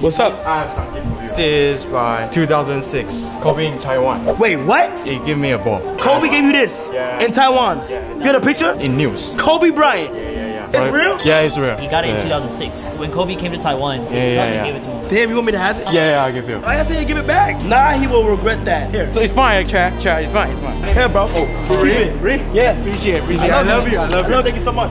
What's up? I have something for you. This by 2006. Kobe in Taiwan. Wait, what? He gave me a ball. Kobe gave you this Yeah. in Taiwan. Yeah. You got a picture? In news. Kobe Bryant. Yeah, yeah, yeah. It's real? Yeah, it's real. He got it in 2006 when Kobe came to Taiwan. His Yeah, yeah, yeah. gave it to him. Damn, you want me to have it? Yeah, yeah, I'll give you. Oh, like I said, give it back. Nah, he will regret that. Here. So it's fine, chat, chat, it's fine, it's fine. Here, bro. Oh, appreciate keep it. Yeah. Appreciate, appreciate. I love you, I love you. Thank you so much.